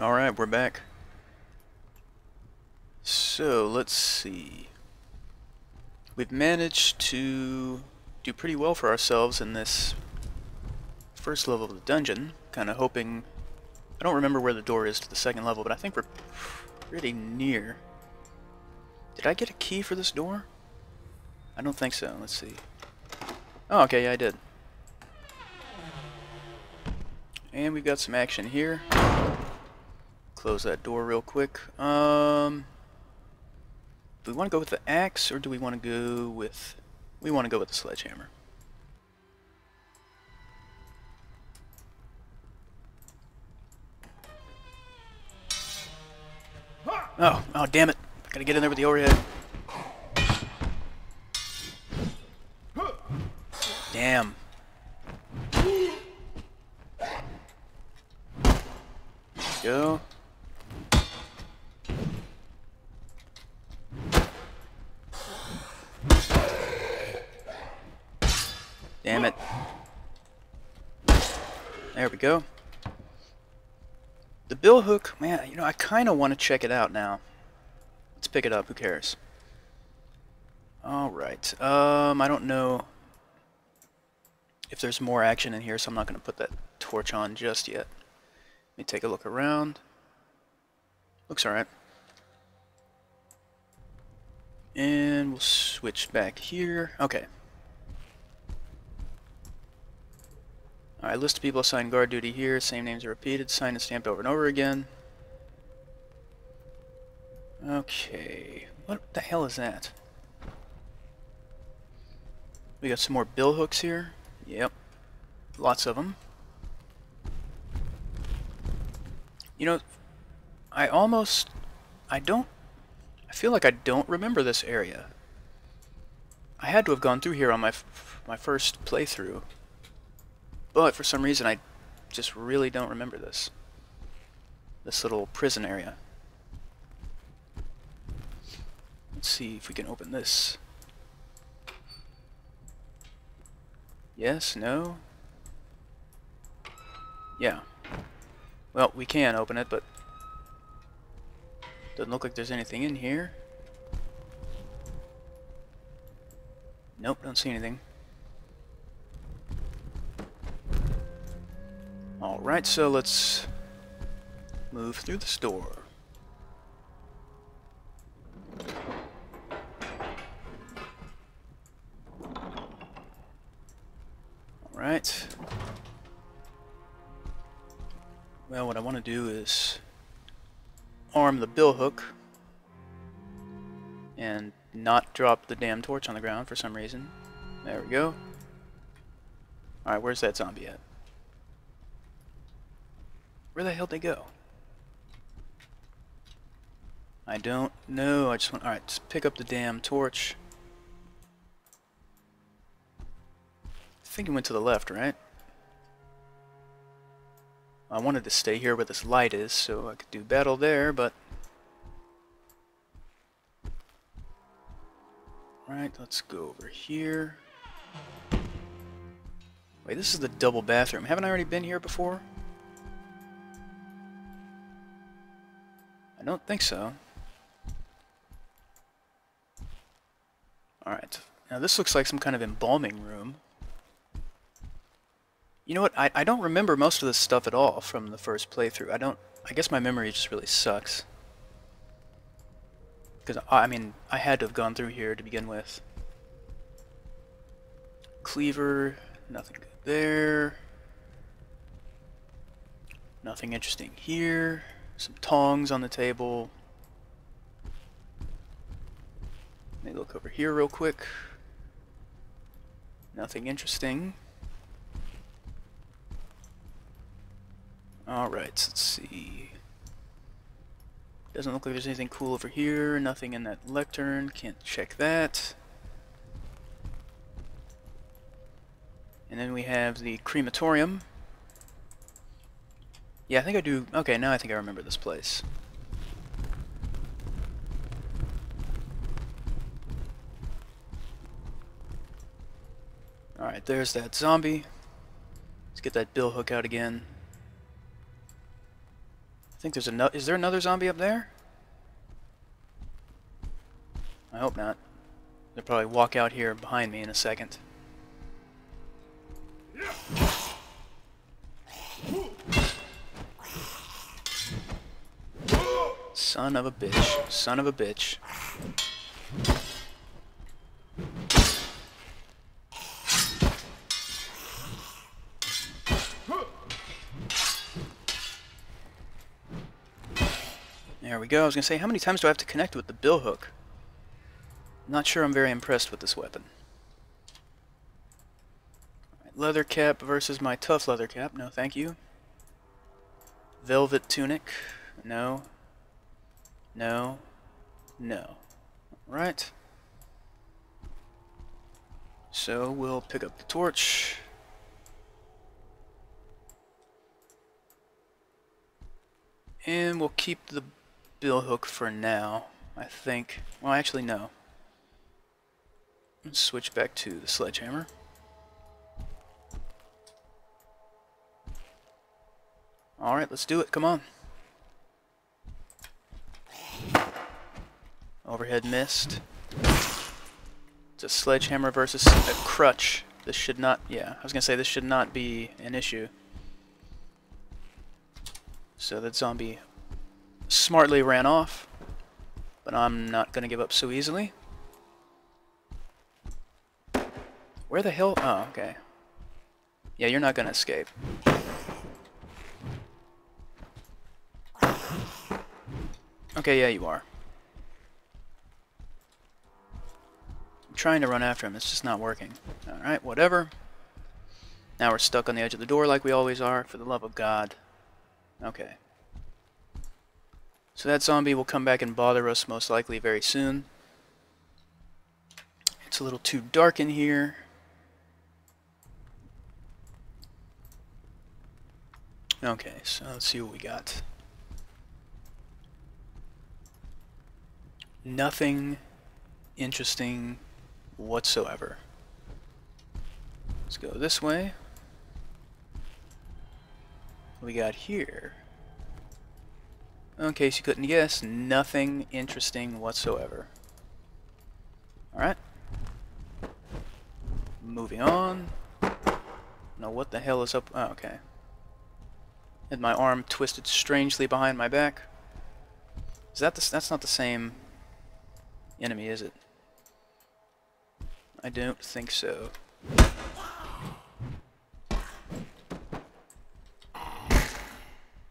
Alright, we're back. So, let's see. We've managed to do pretty well for ourselves in this first level of the dungeon. Kind of hoping... I don't remember where the door is to the second level, but I think we're pretty near. Did I get a key for this door? I don't think so. Let's see. Oh, okay, yeah, I did. And we've got some action here. Close that door real quick. Um, do we want to go with the axe, or do we want to go with... We want to go with the sledgehammer. Oh, oh, damn it. Gotta get in there with the overhead. Damn. Go. Damn it. There we go. The bill hook, man, you know, I kind of want to check it out now. Let's pick it up, who cares? Alright, um, I don't know if there's more action in here, so I'm not going to put that torch on just yet. Let me take a look around. Looks alright. And we'll switch back here. Okay. Alright, list of people assigned guard duty here. Same names are repeated, signed and stamped over and over again. Okay. What the hell is that? We got some more bill hooks here. Yep. Lots of them. You know, I almost... I don't... I feel like I don't remember this area. I had to have gone through here on my, my first playthrough. But for some reason I just really don't remember this. This little prison area. Let's see if we can open this. Yes, no? Yeah. Well, we can open it, but doesn't look like there's anything in here. Nope, don't see anything. Alright, so let's move through the store. Alright. Well, what I want to do is arm the bill hook and not drop the damn torch on the ground for some reason. There we go. Alright, where's that zombie at? Where the hell did they go? I don't know. I just want... Alright, pick up the damn torch. I think it went to the left, right? I wanted to stay here where this light is, so I could do battle there, but... Right, let's go over here. Wait, this is the double bathroom. Haven't I already been here before? I don't think so. Alright. Now this looks like some kind of embalming room. You know what? I, I don't remember most of this stuff at all from the first playthrough. I don't... I guess my memory just really sucks. Because, I mean, I had to have gone through here to begin with. Cleaver, nothing good there. Nothing interesting here. Some tongs on the table. Let me look over here real quick. Nothing interesting. Alright, let's see. Doesn't look like there's anything cool over here. Nothing in that lectern. Can't check that. And then we have the crematorium. Yeah, I think I do. Okay, now I think I remember this place. Alright, there's that zombie. Let's get that bill hook out again. I think there's another. Is there another zombie up there? I hope not. They'll probably walk out here behind me in a second. Son of a bitch. Son of a bitch. There we go. I was going to say, how many times do I have to connect with the bill hook? Not sure I'm very impressed with this weapon. Leather cap versus my tough leather cap. No, thank you. Velvet tunic. No. No. No. Right. So we'll pick up the torch. And we'll keep the bill hook for now, I think. Well, actually, no. Let's switch back to the sledgehammer. Alright, let's do it. Come on. Overhead missed. It's a sledgehammer versus a crutch. This should not, yeah, I was going to say this should not be an issue. So that zombie smartly ran off, but I'm not going to give up so easily. Where the hell? Oh, okay. Yeah, you're not going to escape. Okay, yeah, you are. Trying to run after him, it's just not working. Alright, whatever. Now we're stuck on the edge of the door like we always are, for the love of God. Okay. So that zombie will come back and bother us most likely very soon. It's a little too dark in here. Okay, so let's see what we got. Nothing interesting whatsoever. Let's go this way. We got here? In case you couldn't guess, nothing interesting whatsoever. Alright. Moving on. Now what the hell is up? Oh, okay. Had my arm twisted strangely behind my back. Is that the, that's not the same enemy, is it? I don't think so.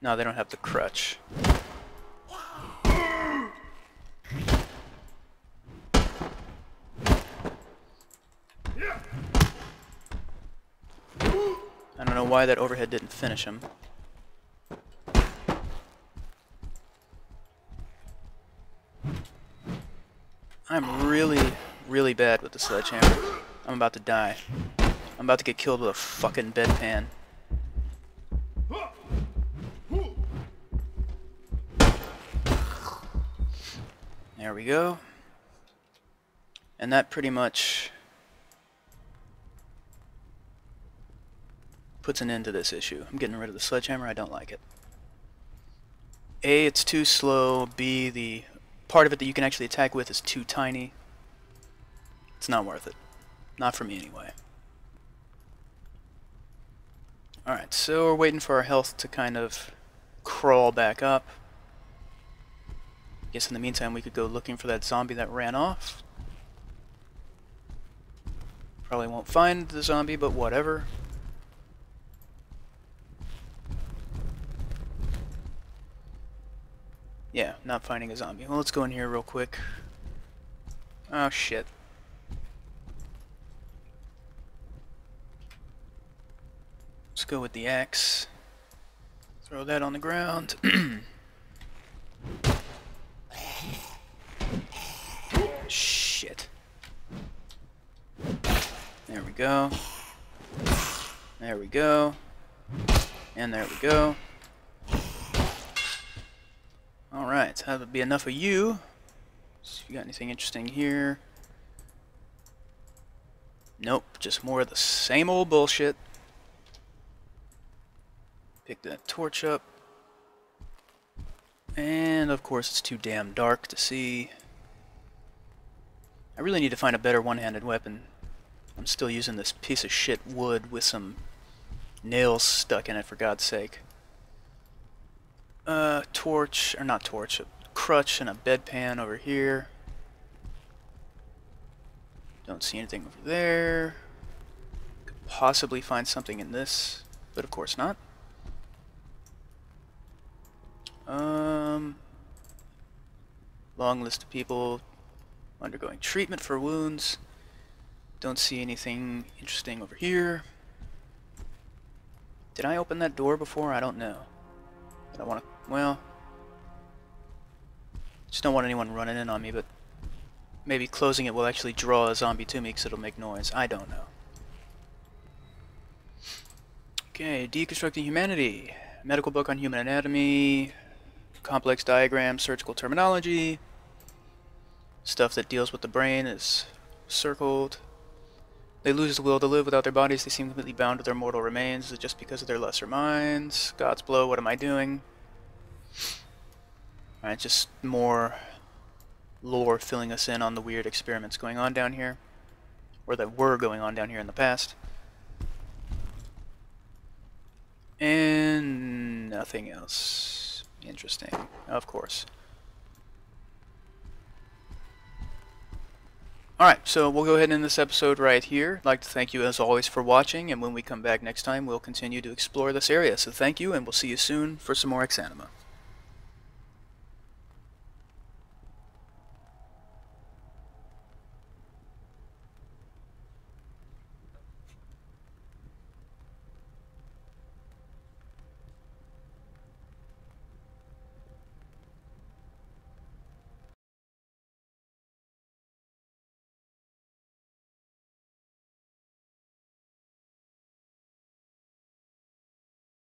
No, they don't have the crutch. I don't know why that overhead didn't finish him. I'm really, really bad with the sledgehammer. I'm about to die. I'm about to get killed with a fucking bedpan. There we go. And that pretty much puts an end to this issue. I'm getting rid of the sledgehammer. I don't like it. A, it's too slow. B, the part of it that you can actually attack with is too tiny. It's not worth it. Not for me anyway. Alright, so we're waiting for our health to kind of crawl back up. I Guess in the meantime we could go looking for that zombie that ran off. Probably won't find the zombie, but whatever. Yeah, not finding a zombie. Well, let's go in here real quick. Oh, shit. Let's go with the axe. Throw that on the ground. Shit. There we go. There we go. And there we go. Alright, so that'll be enough of you. See if you got anything interesting here. Nope, just more of the same old bullshit. Pick that torch up. And of course it's too damn dark to see. I really need to find a better one-handed weapon. I'm still using this piece of shit wood with some nails stuck in it for God's sake. Uh, torch, or not torch, a crutch and a bedpan over here. Don't see anything over there. Could possibly find something in this, but of course not. Um, long list of people undergoing treatment for wounds. Don't see anything interesting over here. Did I open that door before? I don't know. I don't want to, well, just don't want anyone running in on me, but maybe closing it will actually draw a zombie to me because it'll make noise. I don't know. Okay, Deconstructing Humanity. Medical book on human anatomy, complex diagram, surgical terminology, stuff that deals with the brain is circled. They lose the will to live without their bodies. They seem completely bound to their mortal remains just because of their lesser minds. God's blow, what am I doing? Alright, just more lore filling us in on the weird experiments going on down here. Or that were going on down here in the past. And nothing else interesting, of course. Alright, so we'll go ahead and end this episode right here. I'd like to thank you as always for watching, and when we come back next time, we'll continue to explore this area. So thank you, and we'll see you soon for some more Exanima.